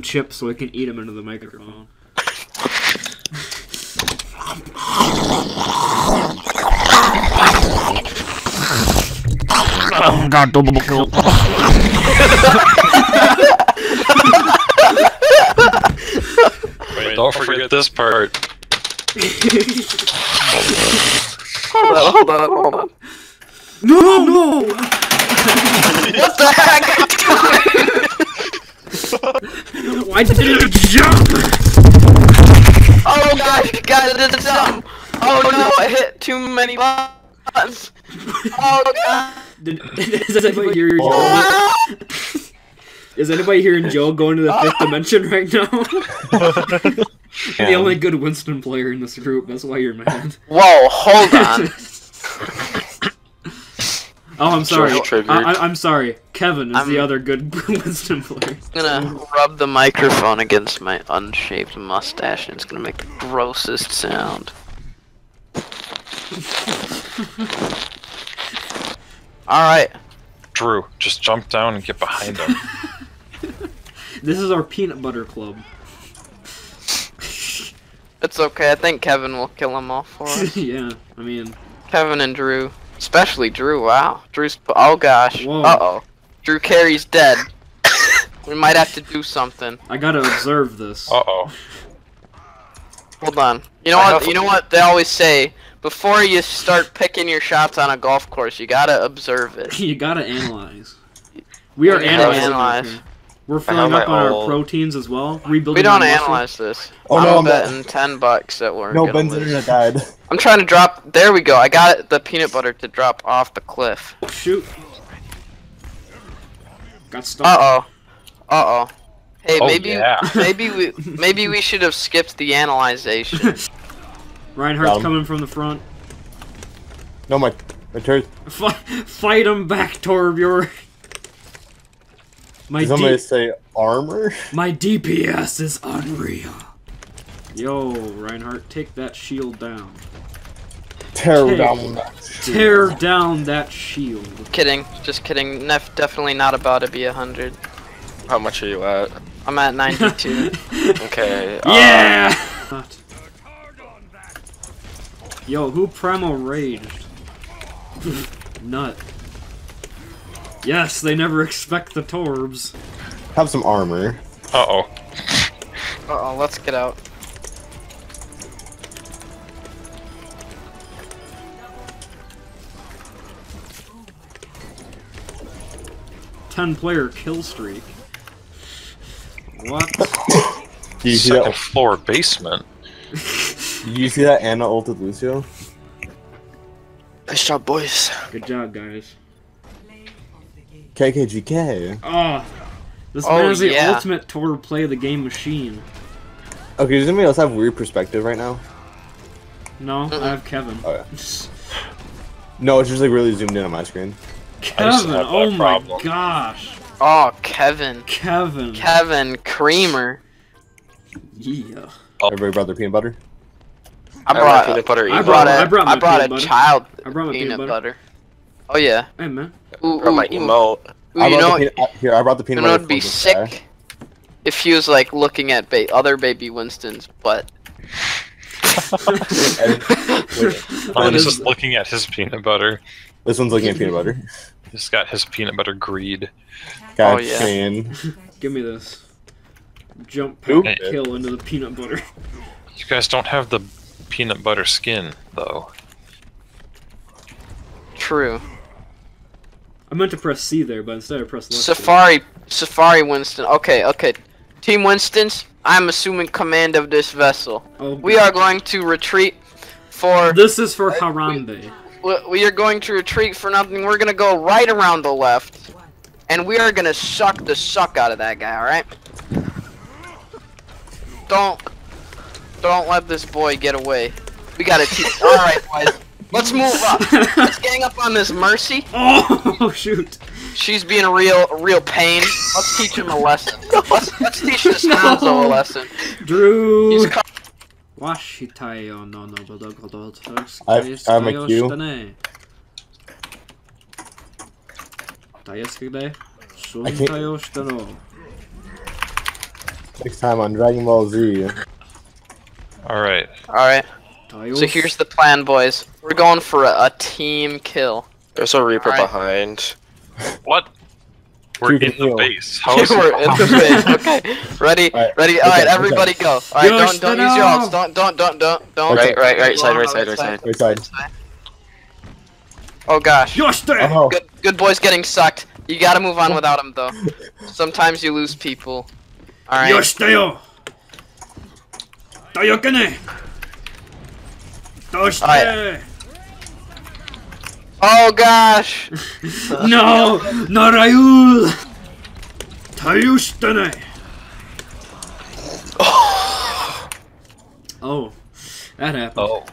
chips so I can eat them into the microphone. Oh god, double kill. Wait, don't forget this part. Hold on, hold on, hold on. No, no! What the heck? Why oh did it jump? Oh gosh, guys, this is dumb. Oh no, I hit too many buttons. Oh god. Did, is anybody hearing Joe? Is anybody hearing Joe going to the fifth dimension right now? the only good Winston player in this group. That's why you're mad. Whoa, hold on. Oh, I'm sorry. I, I, am sorry. Kevin is the I'm- other good Winston player. I'm gonna rub the microphone against my unshaped mustache and it's gonna make the grossest sound. Alright. Drew, just jump down and get behind him. This is our peanut butter club. It's okay, I think Kevin will kill them all for us. yeah, I mean, Kevin and Drew. Especially Drew, wow. Drew's. Oh gosh. Whoa. Uh oh. Drew Carey's dead. we might have to do something. I gotta observe this. Uh oh. Hold on. You know I what? You know what they always say. Before you start picking your shots on a golf course, you gotta observe it. you gotta analyze. We are analyzing. analyze. Here. We're have filling up my on our proteins as well. Rebuilding. We don't our muscle. analyze this. Oh, I'm no, I'm- betting ten bucks that we're No, gonna Ben's lose. internet died. I'm trying to drop. There we go. I got it, the peanut butter to drop off the cliff. Shoot. Got stuck. Uh oh. Uh oh. Hey, Oh, maybe yeah. maybe we maybe we should have skipped the analyzation. Reinhardt's Um, coming from the front. No, my my turn. Fight, fight him back, Torbjorn. My somebody D- say armor? my DPS is unreal. Yo, Reinhardt, take that shield down. Tear Hey. down. Tear down that shield. kidding. Just kidding. Nef- definitely not about to be a hundred. How much are you at? I'm at 92. Okay. Yeah. Not. Yo, who premo raged? Nut. Yes, they never expect the Torbs. Have some armor. Uh oh. uh oh, let's get out. Ten player kill streak. What? Do you see Second that? floor basement. Do you see that Ana ulted Lucio? Nice job, boys. Good job, guys. KKGK. Oh, ah, this Oh, man is the yeah. ultimate Torb play of the game machine. Okay, does anybody else have weird perspective right now? No, I have Kevin. Oh, yeah. No, it's just like really zoomed in on my screen. Kevin, oh my problem. gosh. Oh, Kevin. Kevin. Kevin Creamer. yeah. Everybody brought their peanut butter. I I brought brought. peanut butter. I I brought, I a, brought I brought a butter. child I brought my peanut peanut butter. Oh yeah. Hey, man. Ooh, Brought my ooh, ooh. emote. Ooh, I you know, the what- peanut, uh, here, I brought the you peanut know, butter. it'd be for this guy. sick if he was like looking at ba- other baby Winston's butt. Oh, That he's is- just looking at his peanut butter. This one's looking at peanut butter. He's got his peanut butter greed. God Oh, yeah. Shane. Give me this. Jump Oop. pack kill into the peanut butter. You guys don't have the peanut butter skin, though. True. I meant to press C there, but instead I pressed left. Safari, Safari Winston. Okay, okay. Team Winston's. I'm assuming command of this vessel. Oh, We are going to retreat for. This is for Harambe. we- We are going to retreat for nothing. We're gonna go right around the left, and we are gonna suck the suck out of that guy. All right. Don't, don't let this boy get away. We gotta teach. All right, boys. Let's move up. Let's gang up on this Mercy. Oh shoot! She's being a real, a real pain. Let's teach him a lesson. Let's, let's teach this Hanzo a lesson. Drew. He's co- Washitayo no no bodogodo I- I'm a Q. Tajeske gde? I can't- Suntayo shitano. Next time on Dragon Ball Z. Alright. Alright, Tiles. so here's the plan, boys. We're going for a, a team kill. There's a Reaper Alright. behind. What? We're Two in the base. How is We're in the base. Okay, ready? Alright, Ready? okay, Alright, okay. everybody go. Alright, Yo, don't don't use your Stano! ults. Don't don't don't don't don't. Right, right, right side, right side, right side. Right side. Oh gosh. Yosh Oh. Good good boys getting sucked. You gotta move on without him though. Sometimes you lose people. Alright. Yosh there! Tayokane! Dosh Alright. there! Oh gosh. No! Narayul! Tayushtane! Oh, that happened. Oh.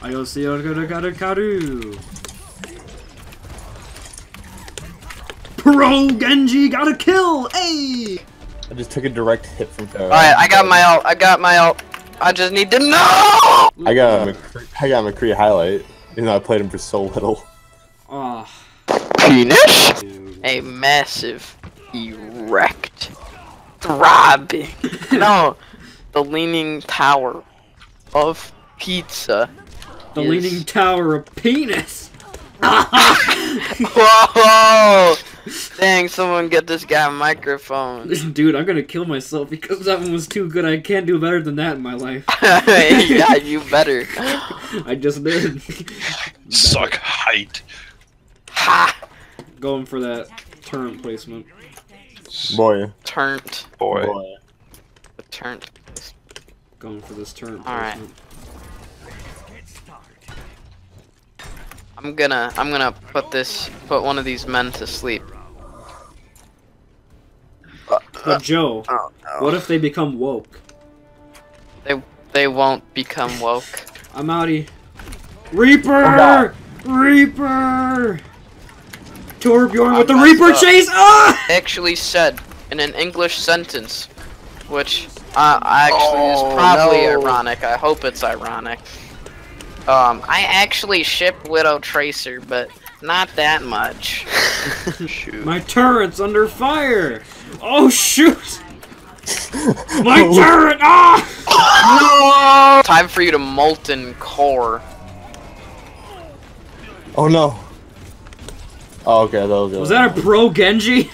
Ayosi Orgara Karu. Pro Genji got a kill! Hey! I just took a direct hit from Pharah. Alright, I got my ult. I got my ult. I just need to know. I got a McCree, I got a McCree highlight. Even though I played him for so little. Ah, Penis. A massive, erect, throbbing. no, the leaning tower of pizza. the is- leaning tower of penis! Whoa! Dang, someone get this guy a microphone. Dude, I'm gonna kill myself because that one was too good. I can't do better than that in my life. yeah, you better. I just did. Suck height. Ha! Going for that turn placement. Boy. Turnt. Boy. Boy. Turnt. Going for this turn Alright. placement. I'm gonna, I'm gonna put this, put one of these men to sleep. But Joe, Oh, what if they become woke? They they won't become woke. I'm outie. Reaper! Reaper! Torbjorn with the Reaper up. chase! Ah! Actually said in an English sentence, which uh, actually Oh, is probably no. ironic. I hope it's ironic. Um, I actually ship Widow Tracer, but not that much. Shoot. My turret's under fire! Oh shoot! My turret! Ah! Time for you to molten core. Oh no. Oh, okay, that was Was that a pro Genji?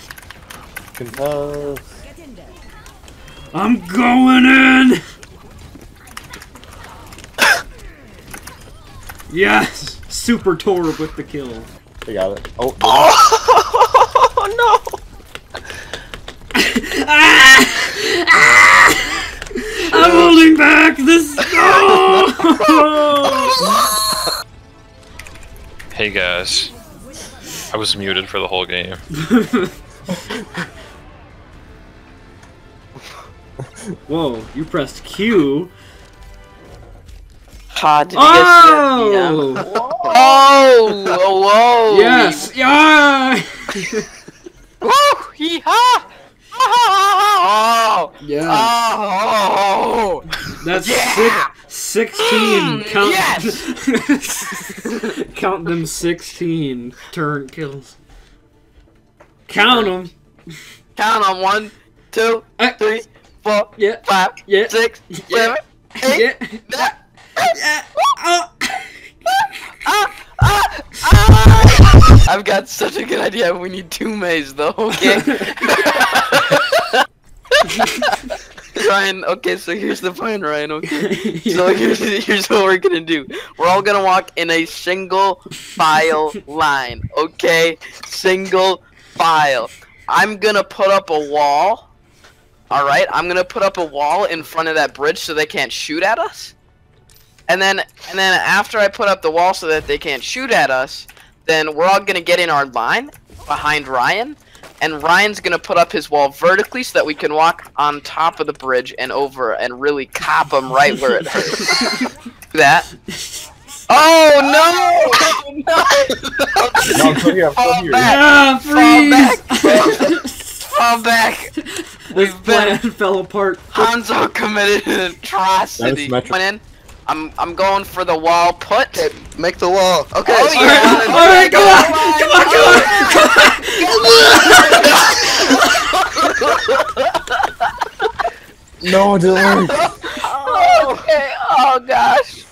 I'm going in! Yes! Super Torb with the kill. I got it. Oh, Oh no! Ah! I'm holding back this. No! Hey guys. I was muted for the whole game. Whoa! You pressed Q. Ha, did you guys see Oh! Oh! Whoa! whoa! Yes! Yeah! Woo! Hee-haw! Oh! Yeah. Oh! That's Yeah! six, 16. Count. yes! Count them 16 turn kills. Count them. Count them. one, two, Uh, three, four, Yeah. five, Yeah. six, Yeah. seven, eight, Yeah. nine, Yeah. Oh. ah, ah, ah. I've got such a good idea. We need two Meis though, okay? Ryan, okay, so here's the plan, Ryan, okay? So here's, here's what we're gonna do. We're all gonna walk in a single file line, okay? Single file. I'm gonna put up a wall. Alright, I'm gonna put up a wall in front of that bridge so they can't shoot at us. And then and then after I put up the wall so that they can't shoot at us, then we're all gonna get in our line behind Ryan. And Ryan's gonna put up his wall vertically so that we can walk on top of the bridge and over and really cop him right where it hurts. That. Oh no! No! no, I'm still here. I'm still Fall here. back. Yeah, Fall freeze! Fall back! this plan fell apart. Hanzo committed an atrocity. That is symmetric. Went in. I'm I'm going for the wall put. Make the wall. Okay. Oh, so- yeah. Alright, come on! Come on, come on! Oh. Come on! No, it didn't work. okay. Oh gosh.